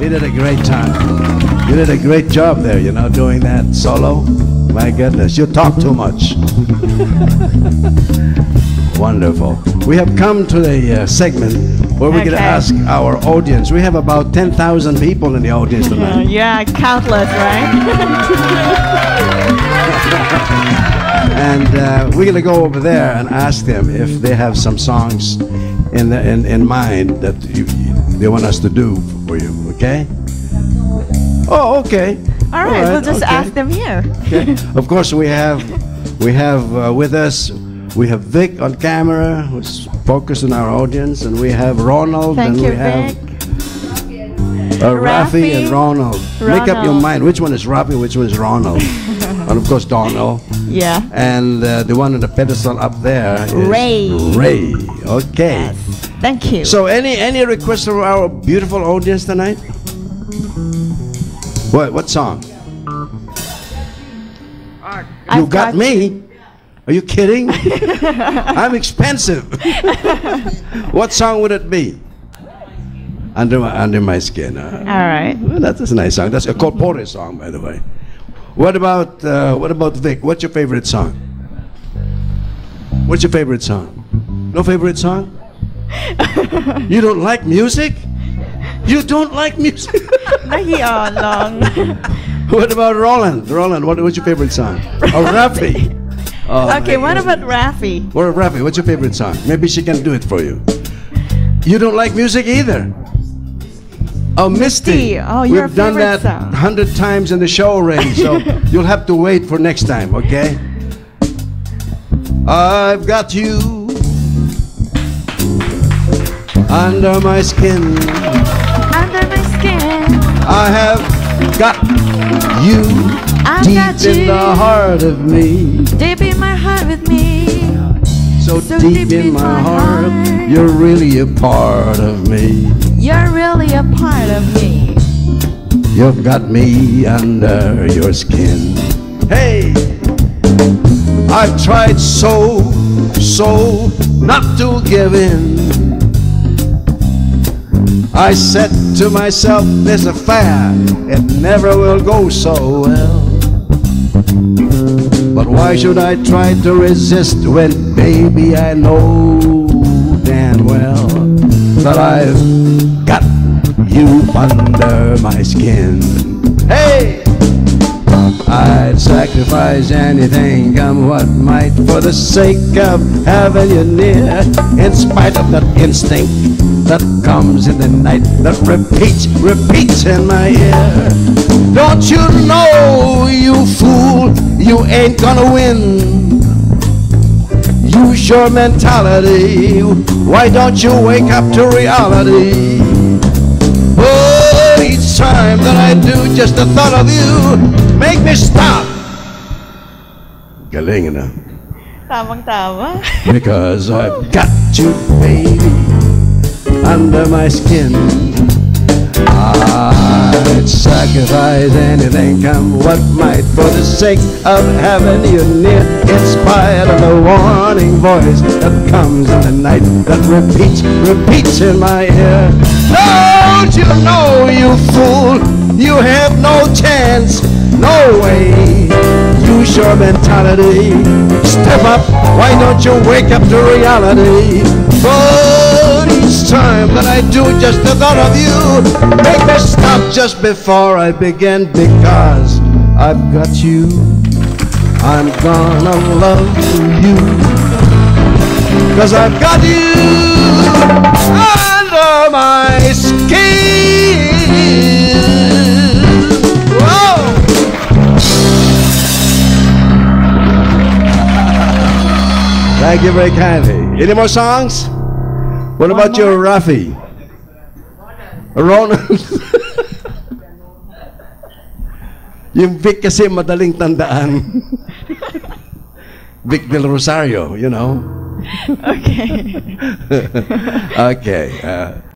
You did a great time. You did a great job there, you know, doing that solo. My goodness, you talk too much. Wonderful. We have come to the uh, segment where we're going to ask our audience. We have about 10,000 people in the audience tonight. yeah, countless, right? And uh, we're going to go over there and ask them if they have some songs in, the, in, in mind that you, they want us to do for you, okay? Oh, okay. All right, we'll just okay. ask them here. Okay. of course, we have we have uh, with us we have Vic on camera, who's focused on our audience, and we have Ronald, Thank and you, we have Vic. uh, Rafi and Rafi. Ronald. Make up your mind. Which one is Rafi? Which one is Ronald? and of course, Donald. Yeah. And uh, the one on the pedestal up there is Ray. Ray. Okay. Yes. Thank you. So, any any requests from our beautiful audience tonight? What what song? I've you got, me? Are you kidding? I'm expensive. what song would it be? Under my under my skin. huh? All right. Well, that's a nice song. That's a Cole Porter song, by the way. What about uh, what about Vic? What's your favorite song? What's your favorite song? No favorite song? You don't like music? You don't like music? What about Roland? Roland, what, what's your favorite song? Oh, Rafi. Oh, okay, what goodness. about Rafi? Well, Rafi, what's your favorite song? Maybe she can do it for you. You don't like music either. Oh, Misty. Misty. Oh, your We've done that a hundred times in the show already, so you'll have to wait for next time, okay? I've got you under my skin. Under my skin. I have got you I've deep got in you. the heart of me. Deep in my heart with me. So, So deep, in my, heart, heart. you're really a part of me. You're really a part of me. You've got me under your skin. Hey! I've tried so, so not to give in. I said to myself, this affair, it never will go so well. But why should I try to resist when, baby, I know damn well that I've got you under my skin. Hey! Sacrifice anything, come what might, for the sake of having you near. In spite of that instinct that comes in the night, that repeats, repeats in my ear. Don't you know, you fool, you ain't gonna win. Use your mentality. Why don't you wake up to reality? Oh, each time that I do, just the thought of you make me stop. Galing. Tamang-tama. Because I've got you, baby, under my skin. I'd sacrifice anything, come what might, for the sake of having you near. In spite of the warning voice that comes in the night, that repeats, repeats in my ear. Don't you know, you fool, you have no chance, no way. Use your mentality. Step up. Why don't you wake up to reality? But each time that I do, just the thought of you make me stop just before I begin because I've got you. I'm gonna love you. Cause I've got you under Thank you very kindly. Any more songs? What about your Rafi? Ronald? yung Vic kasi madaling tandaan. Vic Del Rosario, you know. Okay. okay. Uh,